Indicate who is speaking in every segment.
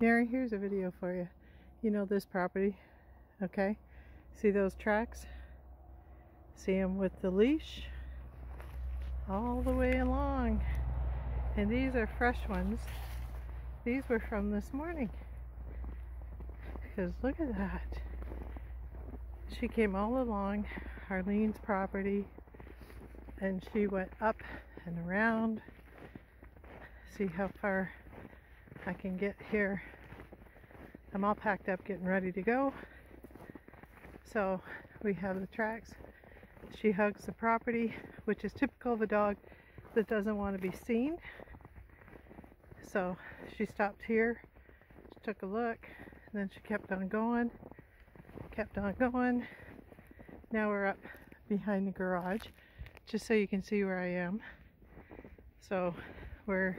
Speaker 1: Mary, here's a video for you. You know this property, okay? See those tracks? See them with the leash all the way along. And these are fresh ones. These were from this morning. Because look at that. She came all along Arlene's property and she went up and around. See how far I can get here. I'm all packed up getting ready to go. So we have the tracks. She hugs the property, which is typical of a dog that doesn't want to be seen. So she stopped here, she took a look, then she kept on going, kept on going. Now we're up behind the garage, just so you can see where I am. So we're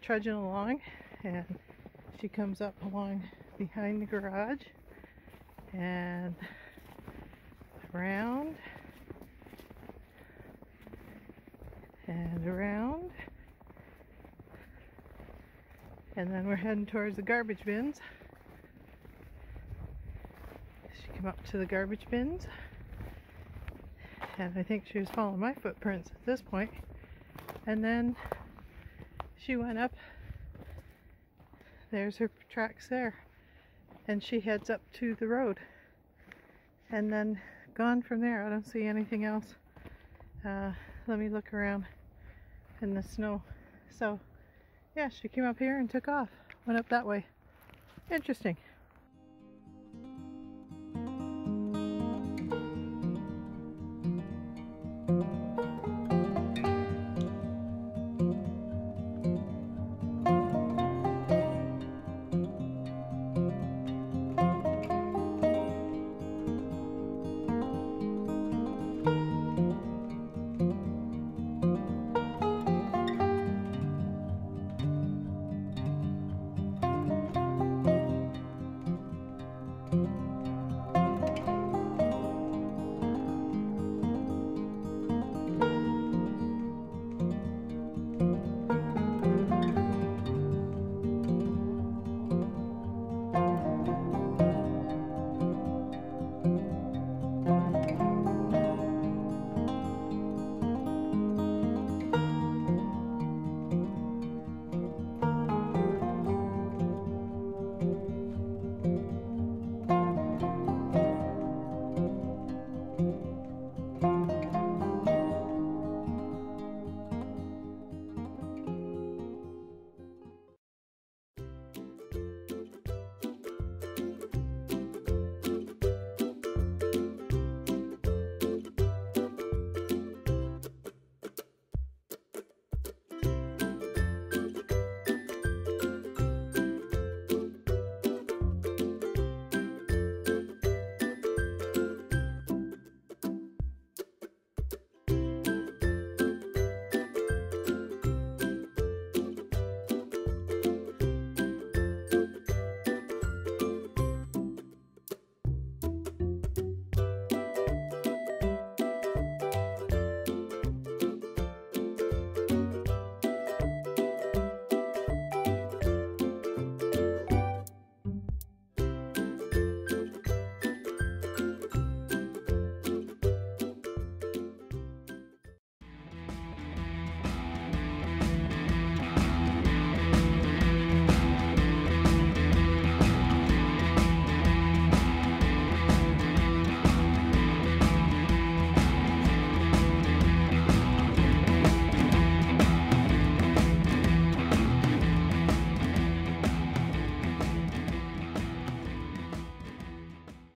Speaker 1: trudging along and she comes up along behind the garage and around and around. And then we're heading towards the garbage bins. She came up to the garbage bins. And I think she was following my footprints at this point. And then she went up there's her tracks there. And she heads up to the road. And then gone from there. I don't see anything else. Uh, let me look around in the snow. So yeah she came up here and took off. Went up that way. Interesting